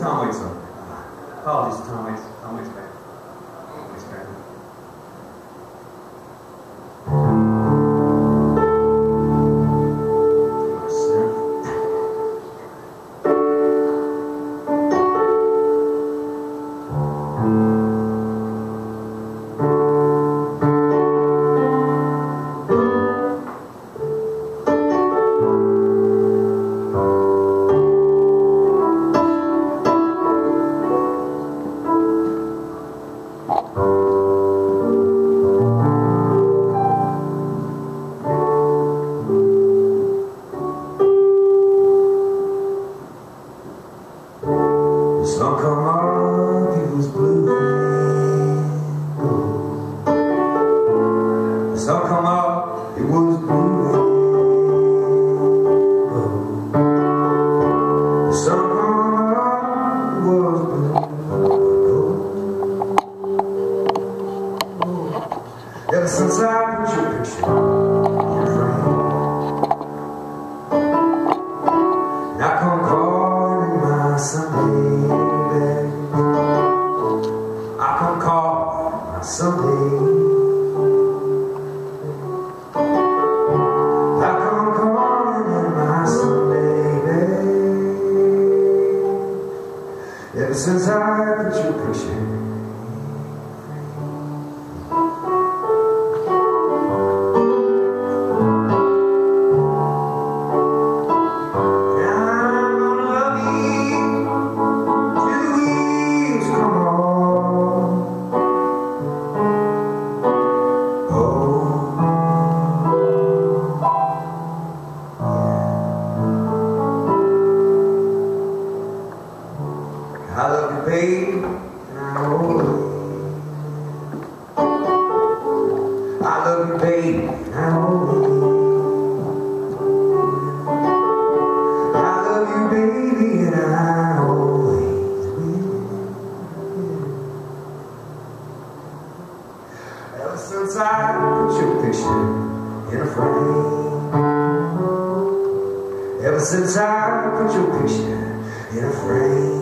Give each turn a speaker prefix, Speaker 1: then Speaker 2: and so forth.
Speaker 1: Tom Waits song. Apologies, Tom Waits. Tom Waits back. Waits back. The sun come Ever since I put your picture in your frame, I come calling my Sunday baby. I come calling my Sunday. Ever since I put your picture Baby, and I love baby, and I always. I love you, baby, and I always will. Ever since I put your picture in a frame. Ever since I put your picture in a frame.